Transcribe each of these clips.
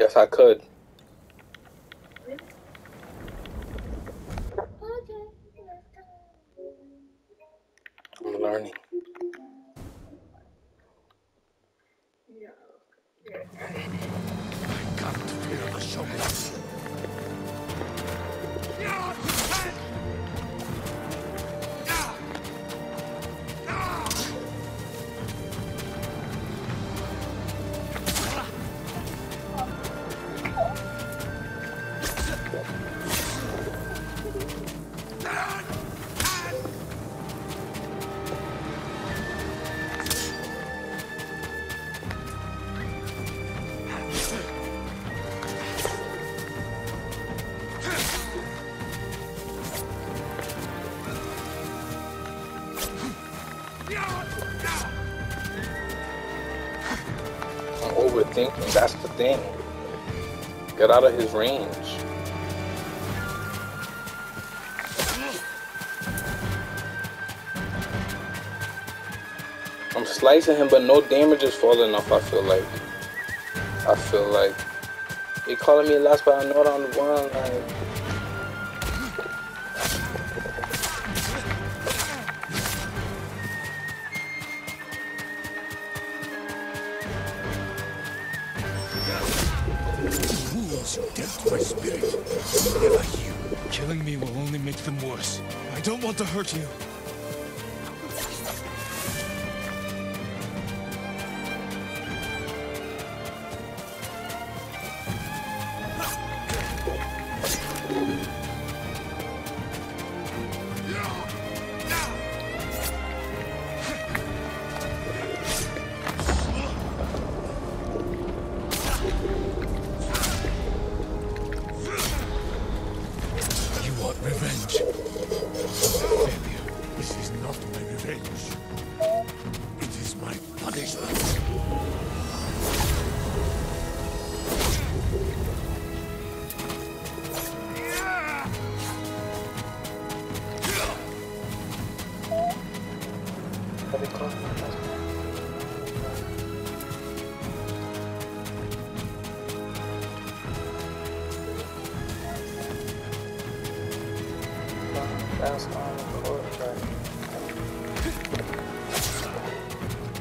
Yes, I could. I'm learning. I'm overthinking. That's the thing. Get out of his range. I'm slicing him, but no damage is falling off. I feel like. I feel like. He calling me last, but I know on the one. Like. You dealt to my spirit never heal. Killing me will only make them worse. I don't want to hurt you. You revenge. It is my punishment. That's?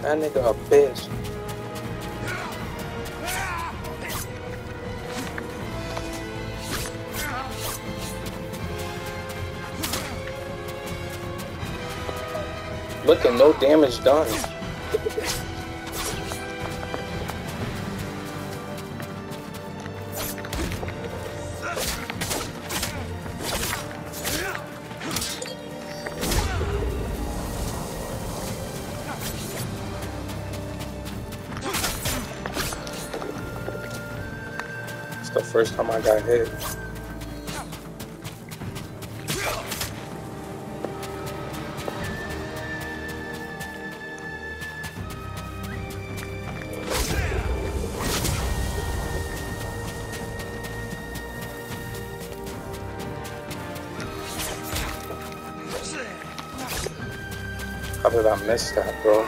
That nigga a bitch. Look at no damage done. It's the first time I got hit. How did I miss that, bro?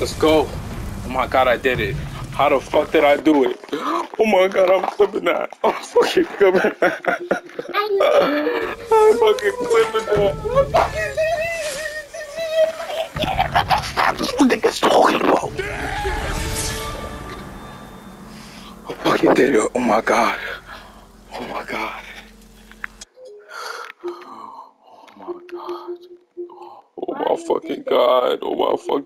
Let's go. Oh my god, I did it. How the fuck did I do it? Oh my god, I'm clipping that. I'm fucking clipping that. I'm fucking clipping that. This nigga's talking about. I fucking did it. Oh my god. Oh my god. Oh my god. Oh my fucking god. Oh my fucking